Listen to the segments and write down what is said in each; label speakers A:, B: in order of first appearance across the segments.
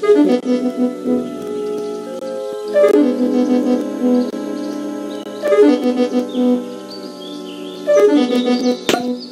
A: Thank you.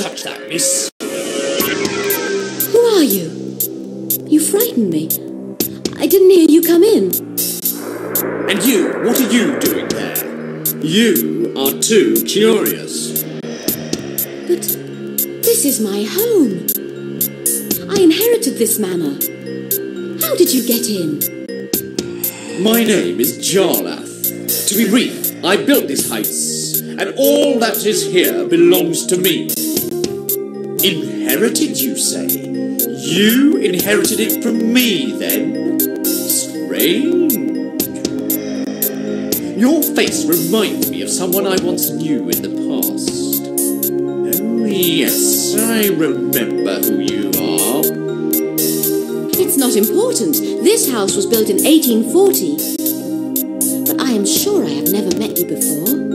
A: Touch that, miss.
B: Who are you? You frightened me. I didn't hear you come in.
A: And you, what are you doing there? You are too curious.
B: But this is my home. I inherited this manor. How did you get in?
A: My name is Jarlath. To be brief, I built this heights, and all that is here belongs to me. Inherited, you say? You inherited it from me, then? Strange. Your face reminds me of someone I once knew in the past. Oh, yes, I remember who you are.
B: It's not important. This house was built in 1840. But I am sure I have never met you before.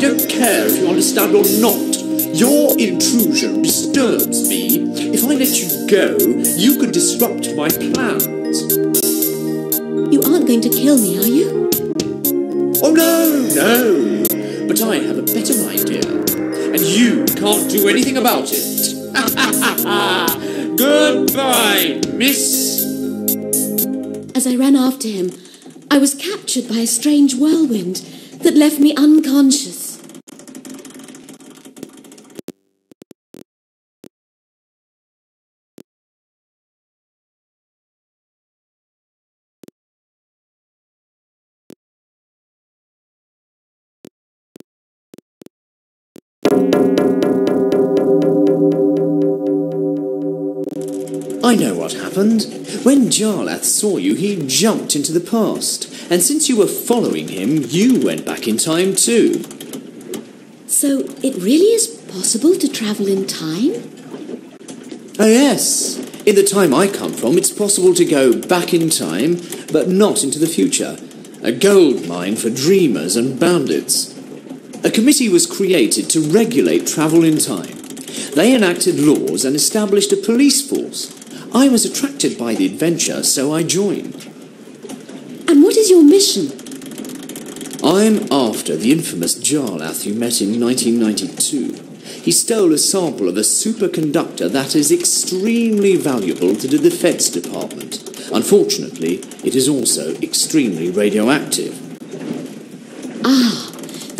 A: Don't care if you understand or not. Your intrusion disturbs me. If I let you go, you can disrupt my plans.
B: You aren't going to kill me, are you?
A: Oh, no, no. But I have a better idea. And you can't do anything about it. Goodbye, miss.
B: As I ran after him, I was captured by a strange whirlwind that left me unconscious.
A: I know what happened. When Jarlath saw you, he jumped into the past. And since you were following him, you went back in time too.
B: So it really is possible to travel in time?
A: Oh, yes. In the time I come from, it's possible to go back in time, but not into the future. A gold mine for dreamers and bandits. A committee was created to regulate travel in time. They enacted laws and established a police force. I was attracted by the adventure, so I joined.
B: And what is your mission?
A: I'm after the infamous Jarlath you met in 1992. He stole a sample of a superconductor that is extremely valuable to the Defense Department. Unfortunately, it is also extremely radioactive.
B: Ah,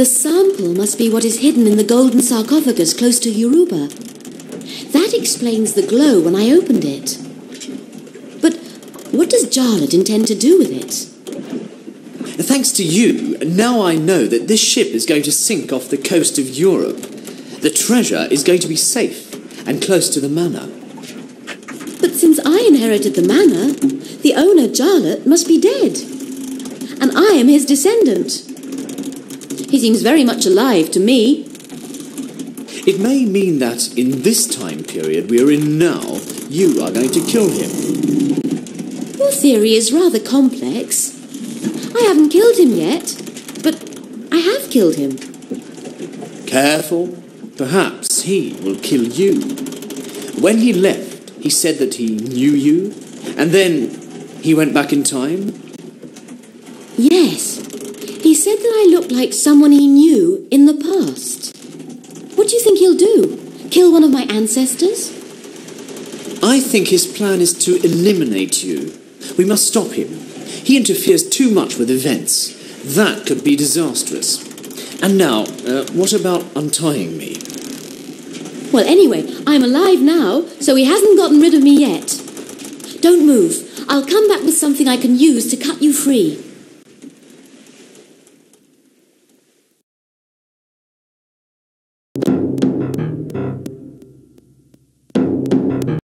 B: the sample must be what is hidden in the golden sarcophagus close to Yoruba. That explains the glow when I opened it. But what does Jarlath intend to do with it?
A: Thanks to you, now I know that this ship is going to sink off the coast of Europe. The treasure is going to be safe and close to the manor.
B: But since I inherited the manor, the owner, Jarlath, must be dead. And I am his descendant. He seems very much alive to me.
A: It may mean that in this time period we are in now, you are going to kill him.
B: Your theory is rather complex. I haven't killed him yet, but I have killed him.
A: Careful. Perhaps he will kill you. When he left, he said that he knew you, and then he went back in time.
B: Yes, said that I looked like someone he knew in the past. What do you think he'll do? Kill one of my ancestors?
A: I think his plan is to eliminate you. We must stop him. He interferes too much with events. That could be disastrous. And now, uh, what about untying me?
B: Well, anyway, I'm alive now, so he hasn't gotten rid of me yet. Don't move. I'll come back with something I can use to cut you free.